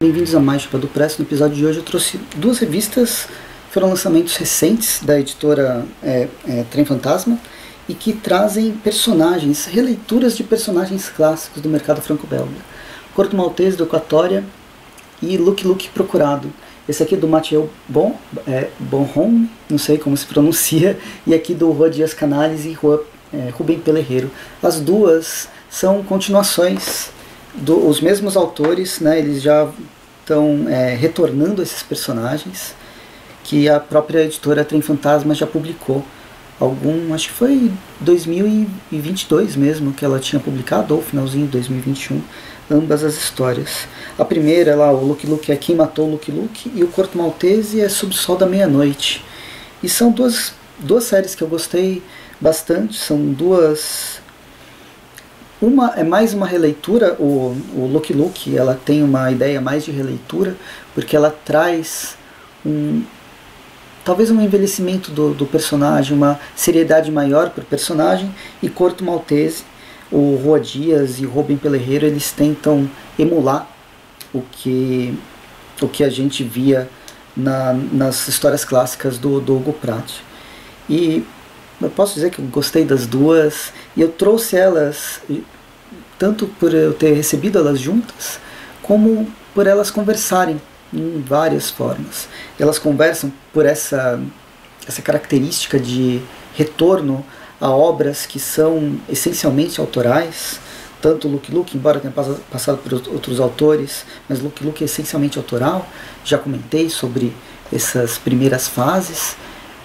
Bem-vindos a mais Chupa do Press. No episódio de hoje eu trouxe duas revistas, foram lançamentos recentes da editora é, é, Trem Fantasma e que trazem personagens, releituras de personagens clássicos do mercado franco-belga. Corto Maltese do Equatória e Luke Luke Procurado. Esse aqui é do Mathieu Bon, é, Bonhomme, não sei como se pronuncia, e aqui do Rua Dias Canales e Rua, é, Rubem Pelerreiro. As duas são continuações do, os mesmos autores, né, eles já estão é, retornando esses personagens que a própria editora Trem Fantasma já publicou. Algum, acho que foi 2022 mesmo que ela tinha publicado, ou finalzinho de 2021, ambas as histórias. A primeira, lá, o Luke Luke é Quem Matou Luke Luke, e o Corto Maltese é Sob o Sol da Meia-Noite. E são duas, duas séries que eu gostei bastante, são duas uma é mais uma releitura, o, o Lucky Luke, ela tem uma ideia mais de releitura, porque ela traz um talvez um envelhecimento do, do personagem, uma seriedade maior para o personagem, e Corto Maltese, o Rua Dias e o Robin Pelerreiro, eles tentam emular o que, o que a gente via na, nas histórias clássicas do, do Hugo Pratt. E eu posso dizer que gostei das duas e eu trouxe elas tanto por eu ter recebido elas juntas, como por elas conversarem em várias formas. Elas conversam por essa, essa característica de retorno a obras que são essencialmente autorais, tanto Luke Luke, embora tenha passado por outros autores, mas Luke Luke é essencialmente autoral. Já comentei sobre essas primeiras fases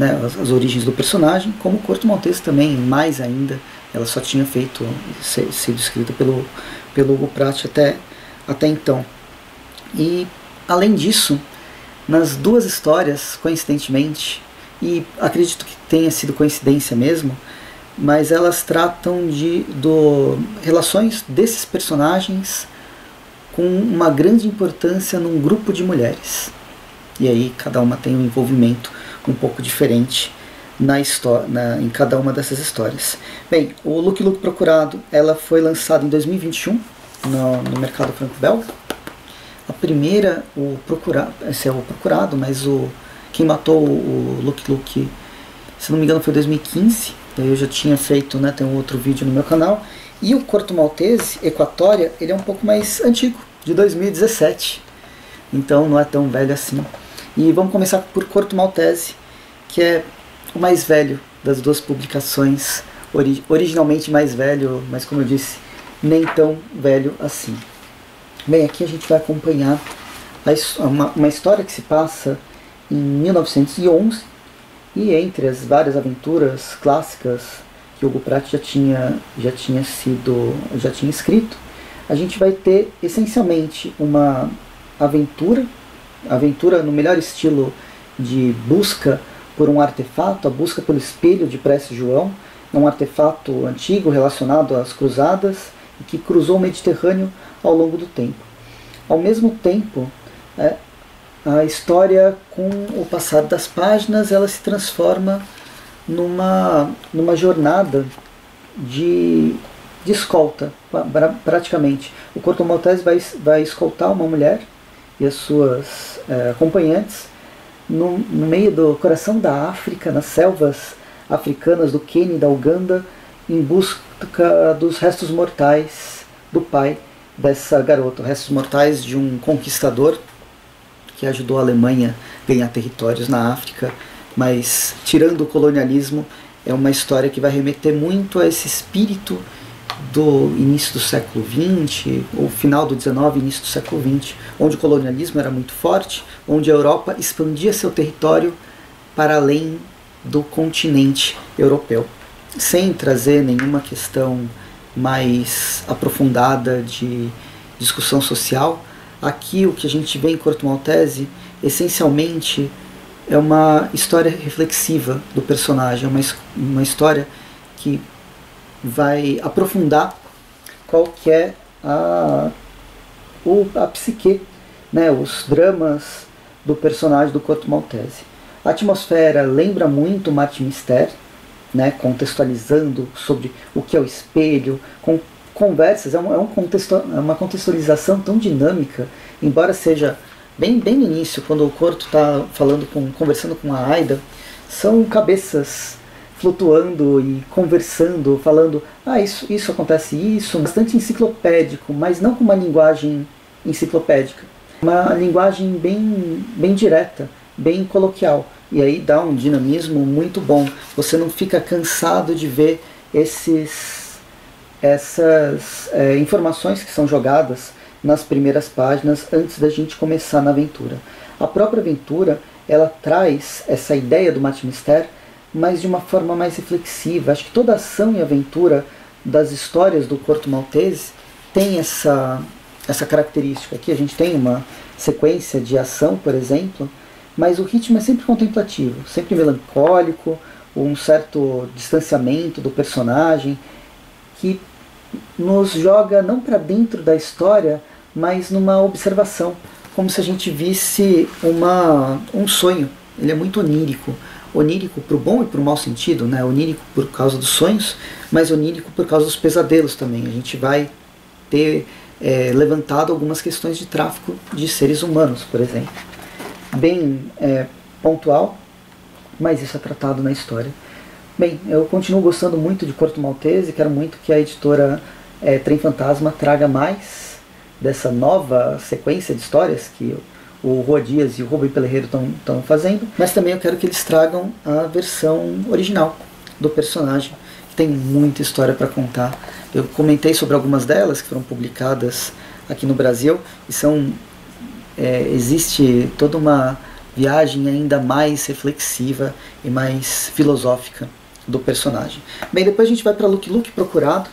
né, as, as, origens do personagem, como o Corto Maltese também, mais ainda, ela só tinha feito, sido escrita pelo, pelo Hugo Pratt até, até então. E, além disso, nas duas histórias, coincidentemente, e acredito que tenha sido coincidência mesmo, mas elas tratam de do, relações desses personagens com uma grande importância num grupo de mulheres. E aí cada uma tem um envolvimento um pouco diferente na história, na, em cada uma dessas histórias. Bem, o Look Look Procurado, ela foi lançada em 2021 no, no mercado franco-belga. A primeira, o procurado, esse é o procurado, mas o quem matou o Look Look, se não me engano, foi 2015. Eu já tinha feito, né, tem um outro vídeo no meu canal. E o Corto Maltese, Equatória, ele é um pouco mais antigo, de 2017. Então não é tão velho assim. E vamos começar por Corto Maltese, que é o mais velho das duas publicações, ori originalmente mais velho, mas como eu disse, nem tão velho assim. Bem, aqui a gente vai acompanhar uma, uma história que se passa em 1911 e entre as várias aventuras clássicas que Hugo Pratt já tinha, já tinha sido, já tinha escrito, a gente vai ter essencialmente uma aventura aventura no melhor estilo de busca por um artefato, a busca pelo espelho de Prece João, um artefato antigo relacionado às cruzadas e que cruzou o Mediterrâneo ao longo do tempo. Ao mesmo tempo, é, a história, com o passar das páginas, ela se transforma numa, numa jornada de, de escolta, praticamente. O Corto Maltese vai, vai escoltar uma mulher e as suas é, acompanhantes no, no, meio do coração da África, nas selvas africanas do Quênia e da Uganda, em busca dos restos mortais do pai dessa garota, restos mortais de um conquistador que ajudou a Alemanha a ganhar territórios na África, mas tirando o colonialismo, é uma história que vai remeter muito a esse espírito do início do século XX, ou final do XIX, início do século XX, onde o colonialismo era muito forte, onde a Europa expandia seu território para além do continente europeu, sem trazer nenhuma questão mais aprofundada de discussão social. Aqui o que a gente vê em Corto Maltese, essencialmente, é uma história reflexiva do personagem, é uma, uma história que vai aprofundar qual que é a, o, a psique, né, os dramas do personagem do Corto Maltese. A atmosfera lembra muito Martin Mister, né, contextualizando sobre o que é o espelho, com, conversas, é, um, é, um contexto, é uma contextualização tão dinâmica, embora seja bem, bem no início, quando o Corto está falando com, conversando com a Aida, são cabeças flutuando e conversando, falando, ah, isso, isso acontece isso, bastante enciclopédico, mas não com uma linguagem enciclopédica. Uma linguagem bem, bem direta, bem coloquial. E aí dá um dinamismo muito bom. Você não fica cansado de ver esses, essas é, informações que são jogadas nas primeiras páginas antes da gente começar na aventura. A própria aventura ela traz essa ideia do Matimister, mas de uma forma mais reflexiva. Acho que toda ação e aventura das histórias do Corto Maltese tem essa, essa característica. Aqui a gente tem uma sequência de ação, por exemplo, mas o ritmo é sempre contemplativo, sempre melancólico, um certo distanciamento do personagem que nos joga não para dentro da história, mas numa observação, como se a gente visse uma, um sonho. Ele é muito onírico. Onírico para o bom e para o mau sentido, né? onírico por causa dos sonhos, mas onírico por causa dos pesadelos também. A gente vai ter é, levantado algumas questões de tráfico de seres humanos, por exemplo. Bem é, pontual, mas isso é tratado na história. Bem, eu continuo gostando muito de Corto Maltese, quero muito que a editora é, Trem Fantasma traga mais dessa nova sequência de histórias que o Rua Dias e o Rubem Pelerreiro estão fazendo, mas também eu quero que eles tragam a versão original do personagem, que tem muita história para contar. Eu comentei sobre algumas delas que foram publicadas aqui no Brasil e são é, existe toda uma viagem ainda mais reflexiva e mais filosófica do personagem. Bem, depois a gente vai para Luke Luke procurado.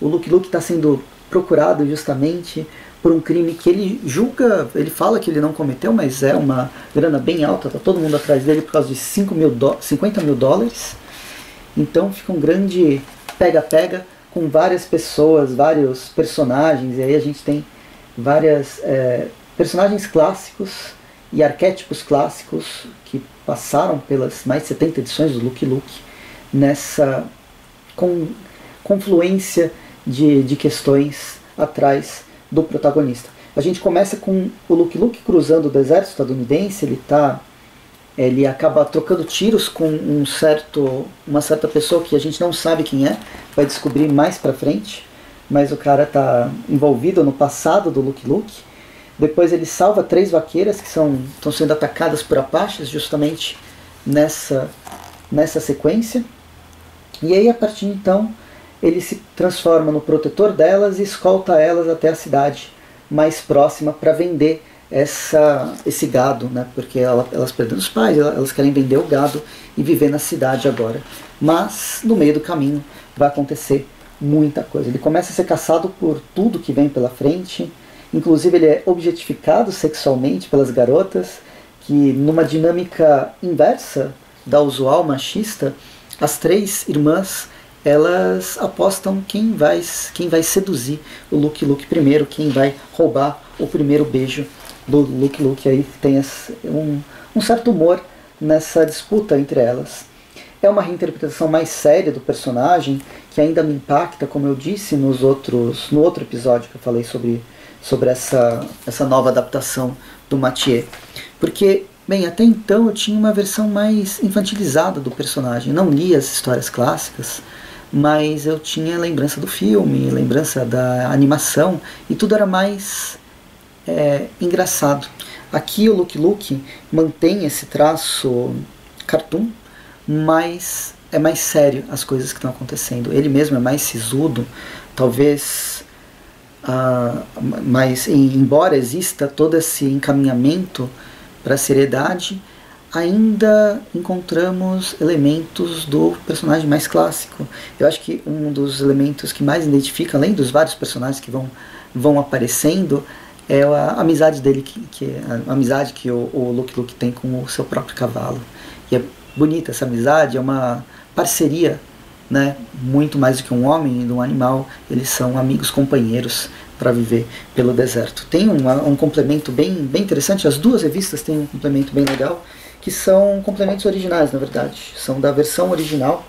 O Luke Luke está sendo procurado justamente por um crime que ele julga, ele fala que ele não cometeu, mas é uma grana bem alta, tá todo mundo atrás dele por causa de 5 mil 50 mil dólares. Então fica um grande pega-pega com várias pessoas, vários personagens, e aí a gente tem várias é, personagens clássicos e arquétipos clássicos que passaram pelas mais de 70 edições do Luke Luke nessa confluência de, de questões atrás do protagonista. A gente começa com o Luke Luke cruzando o deserto estadunidense, ele tá ele acaba trocando tiros com um certo uma certa pessoa que a gente não sabe quem é, vai descobrir mais para frente, mas o cara tá envolvido no passado do Luke Luke depois ele salva três vaqueiras que são, estão sendo atacadas por apaches justamente nessa, nessa sequência. E aí a partir então ele se transforma no protetor delas e escolta elas até a cidade mais próxima para vender essa, esse gado, né? porque ela, elas perderam os pais, elas querem vender o gado e viver na cidade agora. Mas no meio do caminho vai acontecer muita coisa. Ele começa a ser caçado por tudo que vem pela frente, Inclusive, ele é objetificado sexualmente pelas garotas, que numa dinâmica inversa da usual machista, as três irmãs elas apostam quem vai, quem vai seduzir o Luke Luke primeiro, quem vai roubar o primeiro beijo do Luke Luke. Aí tem um, um certo humor nessa disputa entre elas. É uma reinterpretação mais séria do personagem, que ainda me impacta, como eu disse nos outros, no outro episódio que eu falei sobre sobre essa, essa nova adaptação do Mathieu. Porque, bem, até então eu tinha uma versão mais infantilizada do personagem. Não li as histórias clássicas, mas eu tinha lembrança do filme, lembrança da animação, e tudo era mais é, engraçado. Aqui o Luke Luke mantém esse traço cartoon, mas é mais sério as coisas que estão acontecendo. Ele mesmo é mais sisudo, talvez ah, mas embora exista todo esse encaminhamento para a seriedade, ainda encontramos elementos do personagem mais clássico. Eu acho que um dos elementos que mais identifica, além dos vários personagens que vão, vão aparecendo, é a amizade dele, que, que a amizade que o, o Luke Luke tem com o seu próprio cavalo. E é bonita essa amizade, é uma parceria né, muito mais do que um homem e um animal, eles são amigos, companheiros para viver pelo deserto. Tem um complemento bem, bem interessante, as duas revistas têm um complemento bem legal, que são complementos originais, na verdade, são da versão original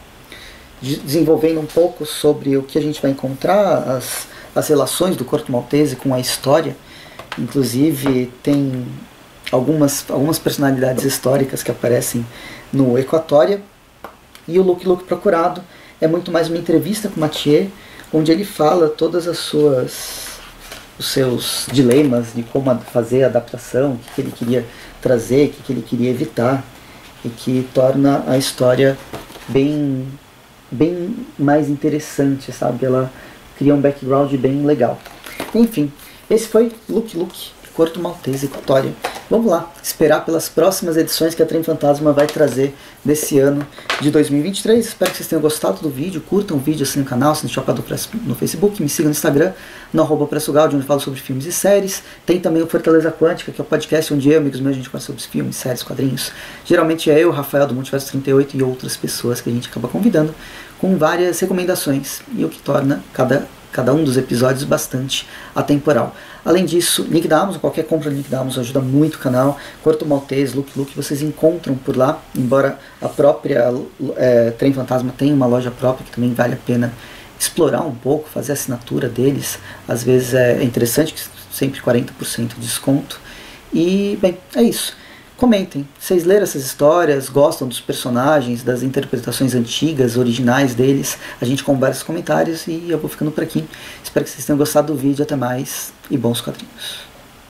desenvolvendo um pouco sobre o que a gente vai encontrar, as, as relações do Corto Maltese com a história. Inclusive, tem algumas, algumas personalidades históricas que aparecem no Equatória. E o Luke Luke Procurado é muito mais uma entrevista com Mathieu, onde ele fala todas as suas os seus dilemas de como fazer a adaptação, o que ele queria trazer, o que ele queria evitar, e que torna a história bem, bem mais interessante, sabe? Ela cria um background bem legal. Enfim, esse foi Look Look, Corto Maltese Equatória. Vamos lá, esperar pelas próximas edições que a Trem Fantasma vai trazer desse ano de 2023. Espero que vocês tenham gostado do vídeo, curtam o vídeo, assinem o canal, assinem o Chopada Press no Facebook, me sigam no Instagram, no arroba onde eu falo sobre filmes e séries. Tem também o Fortaleza Quântica, que é o podcast onde eu amigos meus a gente fala sobre filmes, séries, quadrinhos. Geralmente é eu, Rafael do Multiverso 38 e outras pessoas que a gente acaba convidando com várias recomendações e o que torna cada cada um dos episódios bastante atemporal. Além disso, link da Amazon, qualquer compra do link da Amazon ajuda muito o canal. Corto Maltese, Look Look, vocês encontram por lá, embora a própria é, Trem Fantasma tenha uma loja própria que também vale a pena explorar um pouco, fazer a assinatura deles. Às vezes é interessante, sempre 40% de desconto. E, bem, é isso. Comentem. Vocês leram essas histórias, gostam dos personagens, das interpretações antigas, originais deles? A gente conversa nos comentários e eu vou ficando por aqui. Espero que vocês tenham gostado do vídeo. Até mais e bons quadrinhos.